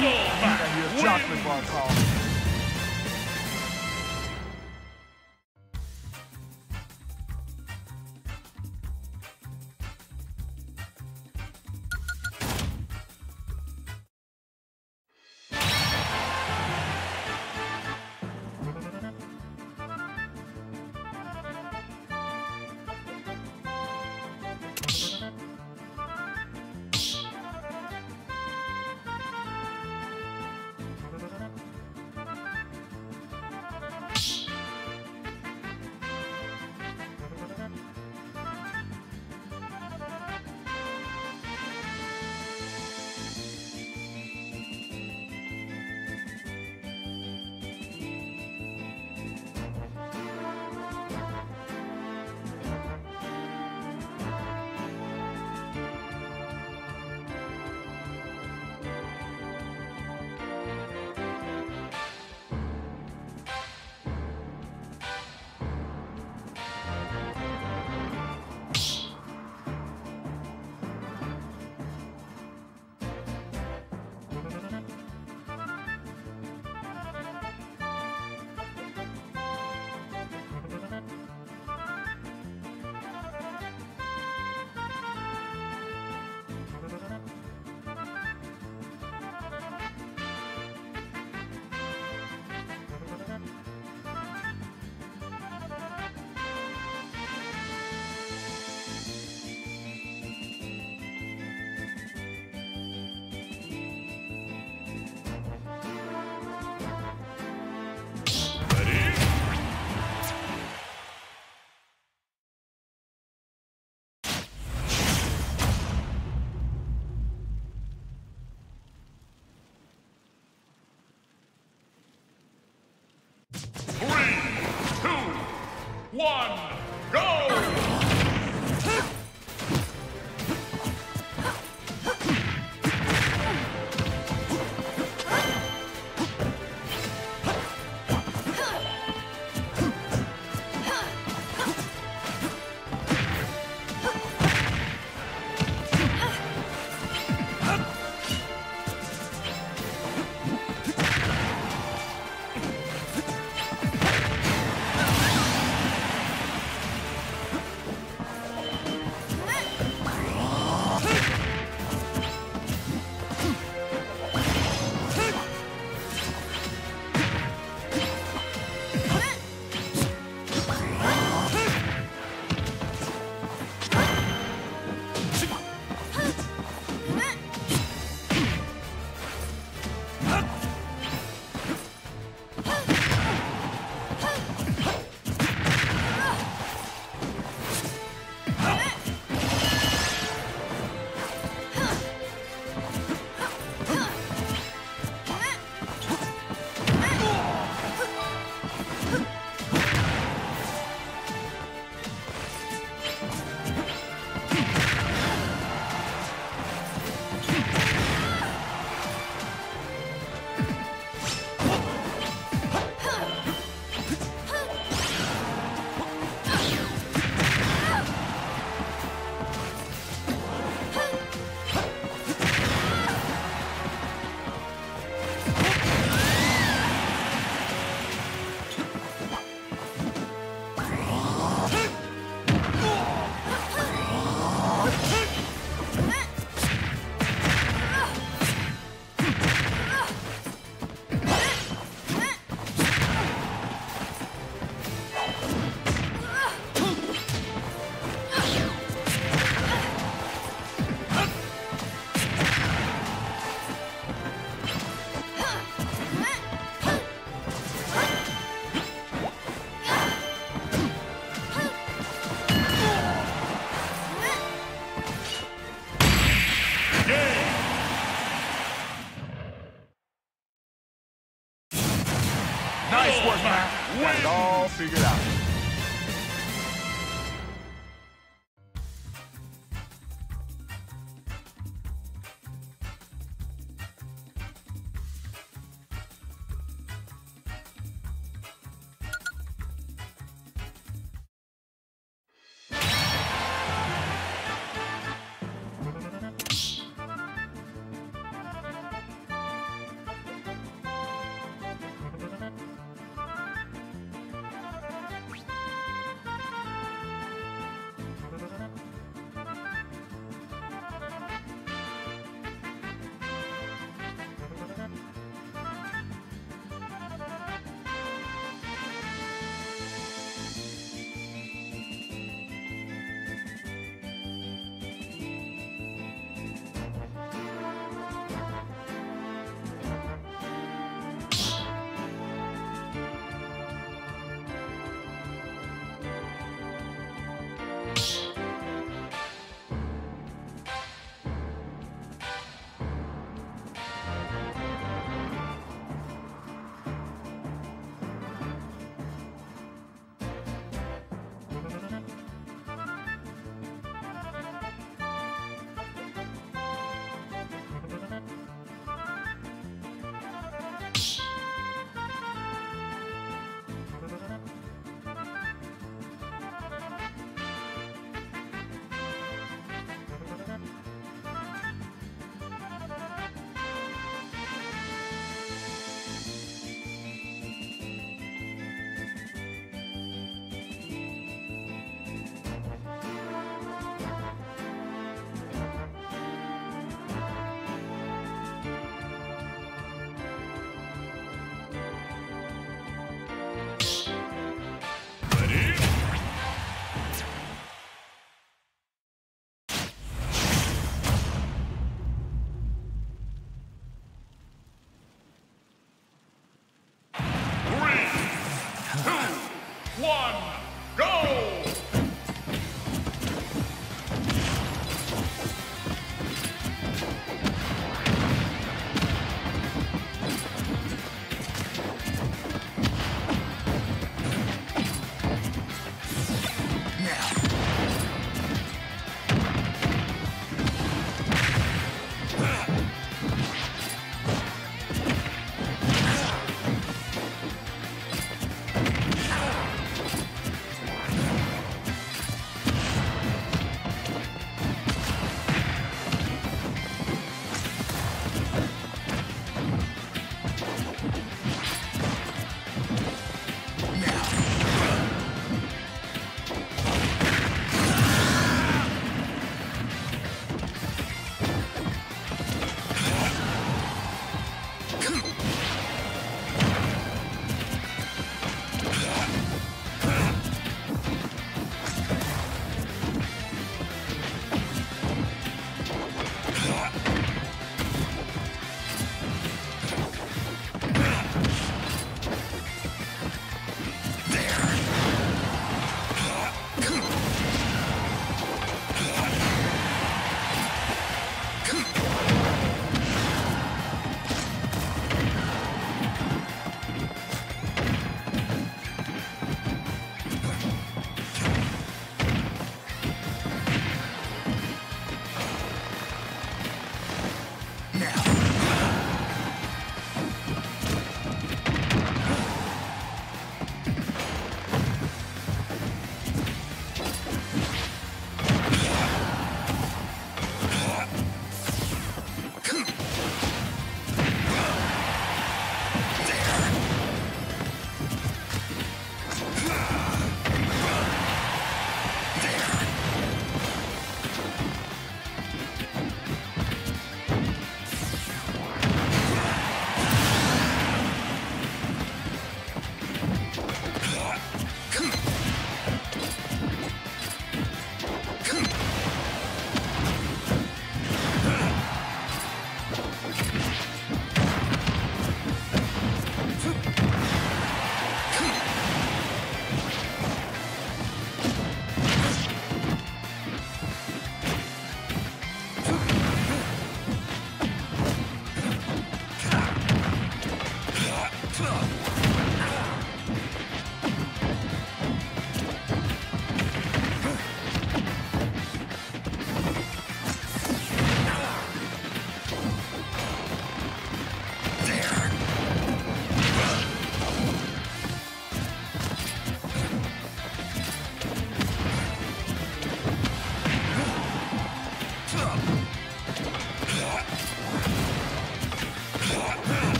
Battle! Chocolate bar call. Figured out.